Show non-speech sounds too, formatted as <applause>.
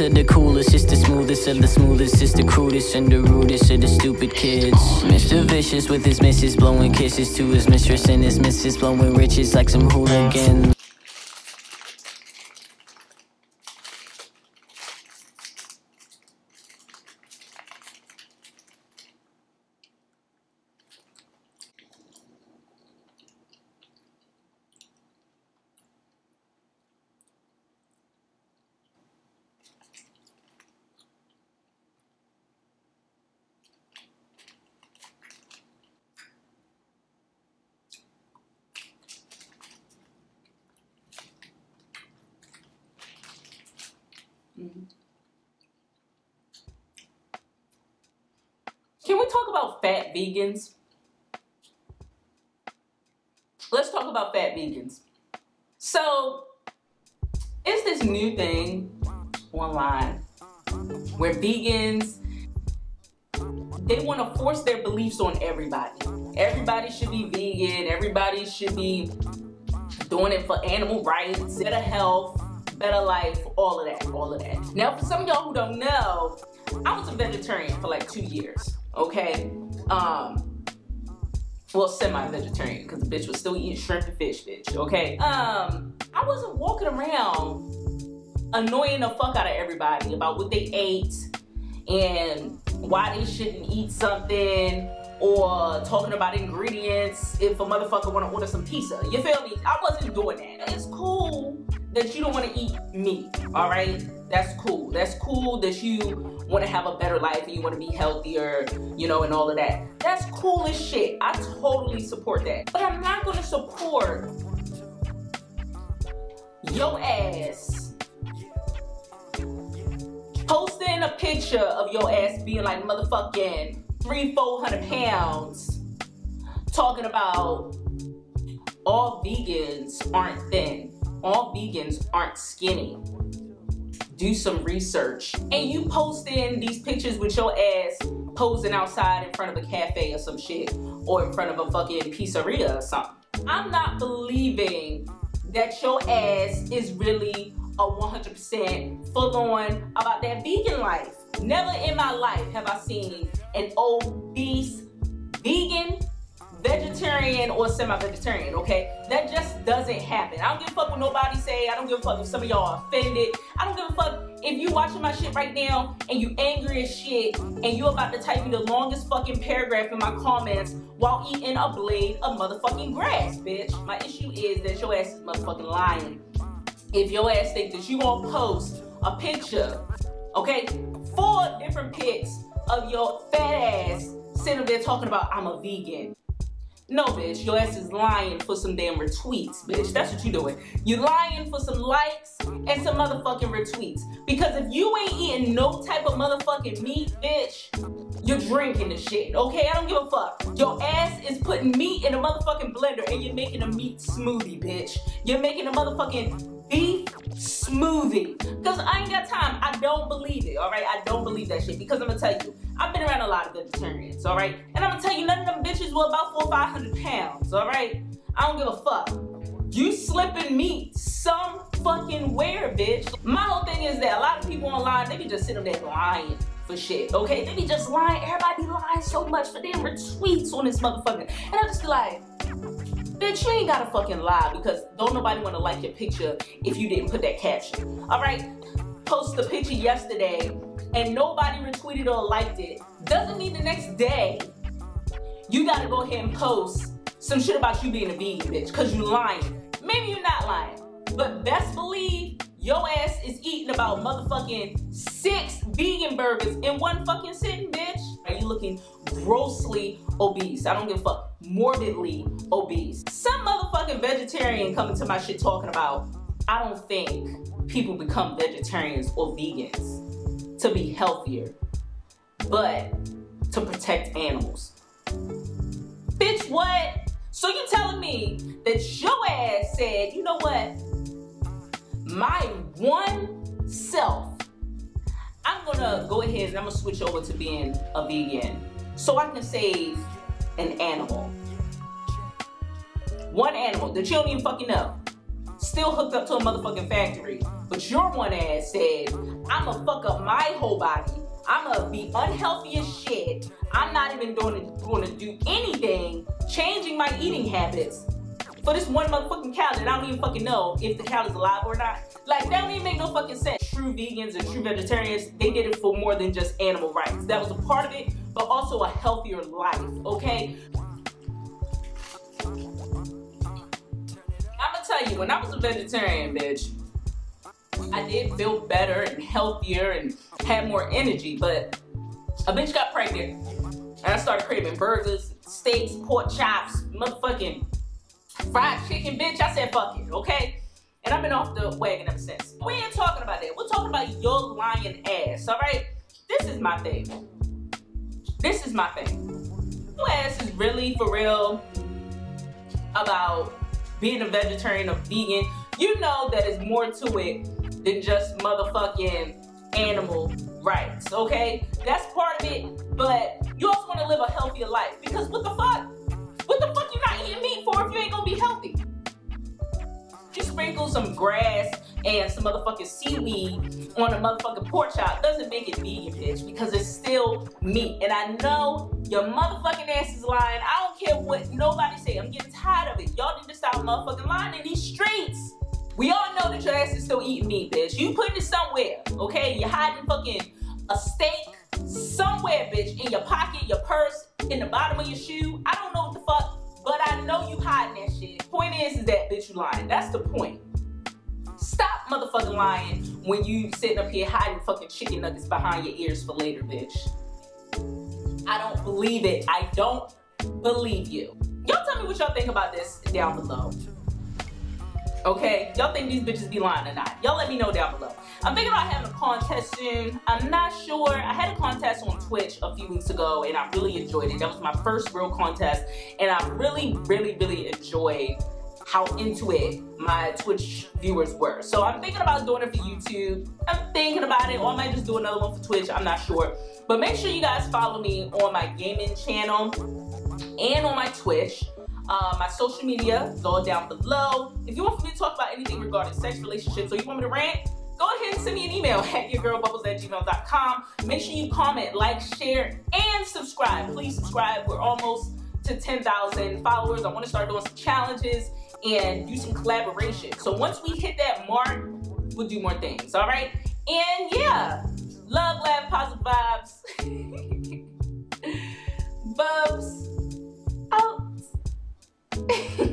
To the coolest, it's the smoothest of the smoothest, it's the crudest and the rudest of the stupid kids. Mr. Vicious with his missus blowing kisses to his mistress and his missus blowing riches like some hooligan. Mm-hmm. Can we talk about fat vegans? Let's talk about fat vegans. So, it's this new thing online where vegans they want to force their beliefs on everybody. Everybody should be vegan. Everybody should be doing it for animal rights, better health, better life, all of that, all of that. Now, for some of y'all who don't know, I was a vegetarian for like two years. Okay, um, well, semi-vegetarian because the bitch was still eating shrimp and fish, bitch. Okay, um, I wasn't walking around annoying the fuck out of everybody about what they ate and why they shouldn't eat something or talking about ingredients if a motherfucker want to order some pizza. You feel me? I wasn't doing that. It's cool that you don't want to eat meat, all right? That's cool. That's cool that you want to have a better life and you want to be healthier, you know, and all of that. That's cool as shit. I totally support that. But I'm not going to support your ass posting a picture of your ass being like motherfucking three, four hundred pounds, talking about all vegans aren't thin, all vegans aren't skinny. Do some research. And you posting these pictures with your ass posing outside in front of a cafe or some shit, or in front of a fucking pizzeria or something. I'm not believing that your ass is really a 100% full on about that vegan life. Never in my life have I seen an obese vegan, vegetarian, or semi-vegetarian, okay? That just doesn't happen. I don't give a fuck what nobody say. I don't give a fuck if some of y'all are offended. I don't give a fuck if you watching my shit right now and you angry as shit and you about to type me the longest fucking paragraph in my comments while eating a blade of motherfucking grass, bitch. My issue is that your ass is motherfucking lying. If your ass think that you gonna post a picture, okay, four different pics of your fat ass sitting there talking about I'm a vegan. No, bitch, your ass is lying for some damn retweets, bitch. That's what you doing. You lying for some likes and some motherfucking retweets. Because if you ain't eating no type of motherfucking meat, bitch, you're drinking the shit, okay? I don't give a fuck. Your ass is putting meat in a motherfucking blender and you're making a meat smoothie, bitch. You're making a motherfucking beef smoothie. Cause I ain't got time. I don't believe it, all right? I don't believe that shit. Because I'm gonna tell you, lot of vegetarians, all right? And I'm gonna tell you, none of them bitches were about four, or five hundred pounds, all right? I don't give a fuck. You slipping meat some fucking where, bitch. My whole thing is that a lot of people online, they be just sitting there lying for shit, okay? They be just lying. Everybody be lying so much for their retweets on this motherfucker. And I just be like, bitch, you ain't gotta fucking lie because don't nobody wanna like your picture if you didn't put that caption. All right? Post the picture yesterday and nobody retweeted or liked it. Doesn't mean the next day you gotta go ahead and post some shit about you being a vegan, bitch, because you lying. Maybe you're not lying, but best believe your ass is eating about motherfucking six vegan burgers in one fucking sitting, bitch. Are you looking grossly obese? I don't give a fuck. Morbidly obese. Some motherfucking vegetarian coming to my shit talking about, I don't think people become vegetarians or vegans to be healthier, but to protect animals. Bitch, what? So you telling me that your ass said, you know what? my one self, I'm gonna go ahead and I'm gonna switch over to being a vegan so I can save an animal. One animal that you don't even fucking know. Still hooked up to a motherfucking factory. But your one ass said, I'ma fuck up my whole body. I'ma be unhealthy as shit. I'm not even going to, going to do anything, changing my eating habits for this one motherfucking cow that I don't even fucking know if the cow is alive or not. Like, that don't even make no fucking sense. True vegans and true vegetarians, they did it for more than just animal rights. That was a part of it, but also a healthier life, okay? I'ma tell you, when I was a vegetarian, bitch, I did feel better and healthier and had more energy, but a bitch got pregnant. And I started craving burgers, steaks, pork chops, motherfucking fried chicken, bitch. I said, fuck it, okay? And I've been off the wagon ever since. We ain't talking about that. We're talking about your lying ass, all right? This is my thing. This is my thing. Your ass is really for real about being a vegetarian or vegan. You know that it's more to it than just motherfucking animal rights, okay? That's part of it, but you also want to live a healthier life because what the fuck? What the fuck you not eating meat for if you ain't gonna be healthy? You sprinkle some grass and some motherfucking seaweed on a motherfucking pork chop doesn't make it vegan, bitch, because it's still meat. And I know your motherfucking ass is lying. I don't care what nobody say. I'm getting tired of it. Y'all need to stop motherfucking lying in these streets. We all know that your ass is still eating meat, bitch. You putting it somewhere, okay? You're hiding fucking a steak somewhere, bitch, in your pocket, your purse, in the bottom of your shoe. I don't know what the fuck but I know you hiding that shit. Point is, is that bitch you lying. That's the point. Stop motherfucking lying when you sitting up here hiding fucking chicken nuggets behind your ears for later, bitch. I don't believe it. I don't believe you. Y'all tell me what y'all think about this down below. Okay, y'all think these bitches be lying or not? Y'all let me know down below. I'm thinking about having a contest soon. I'm not sure. I had a contest on Twitch a few weeks ago and I really enjoyed it. That was my first real contest and I really, really, really enjoyed how into it my Twitch viewers were. So I'm thinking about doing it for YouTube. I'm thinking about it, or I might just do another one for Twitch. I'm not sure. But make sure you guys follow me on my gaming channel and on my Twitch. Uh, my social media is all down below. If you want me to talk about anything regarding sex, relationships, or you want me to rant, go ahead and send me an email at yagurlbubblez at gmail.com. Make sure you comment, like, share, and subscribe. Please subscribe. We're almost to 10,000 followers. I want to start doing some challenges and do some collaboration. So once we hit that mark, we'll do more things. All right. And yeah, love, laugh, positive vibes. <laughs> Bubbz out. <laughs>